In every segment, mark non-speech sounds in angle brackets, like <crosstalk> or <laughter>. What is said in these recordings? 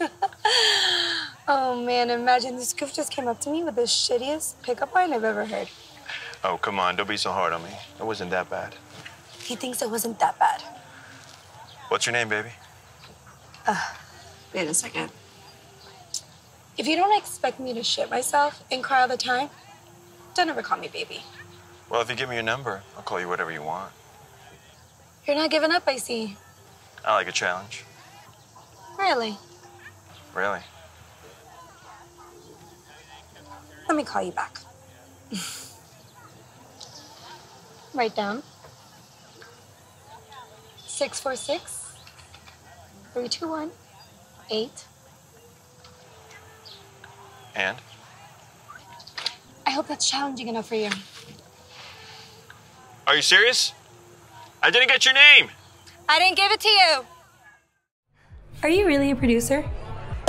<laughs> oh man, imagine this goof just came up to me with the shittiest pickup line I've ever heard. Oh, come on, don't be so hard on me. It wasn't that bad. He thinks it wasn't that bad. What's your name, baby? Uh, wait a second. If you don't expect me to shit myself and cry all the time, don't ever call me baby. Well, if you give me your number, I'll call you whatever you want. You're not giving up, I see. I like a challenge. Really? Really? Let me call you back. <laughs> Write down. 646 321 8. And? I hope that's challenging enough for you. Are you serious? I didn't get your name. I didn't give it to you. Are you really a producer?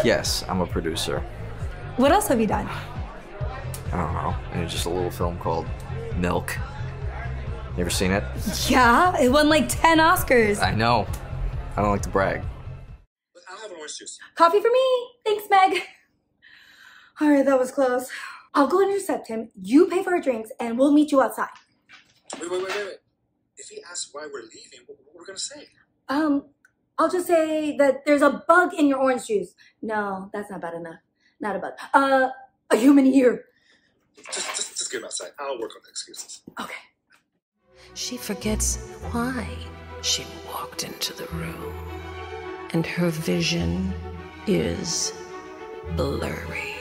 Yes, I'm a producer. What else have you done? I don't know. And it's just a little film called Milk. You ever seen it? Yeah, it won like 10 Oscars. I know. I don't like to brag. I'll have an orange juice. Coffee for me. Thanks, Meg. All right, that was close. I'll go intercept him. You pay for our drinks, and we'll meet you outside. Wait, wait, wait, wait, wait. If he asks why we're leaving, what, what are we gonna say? Um, I'll just say that there's a bug in your orange juice. No, that's not bad enough. Not a bug. Uh, a human ear. Just, just, just get outside. I'll work on the excuses. Okay. She forgets why she walked into the room, and her vision is blurry.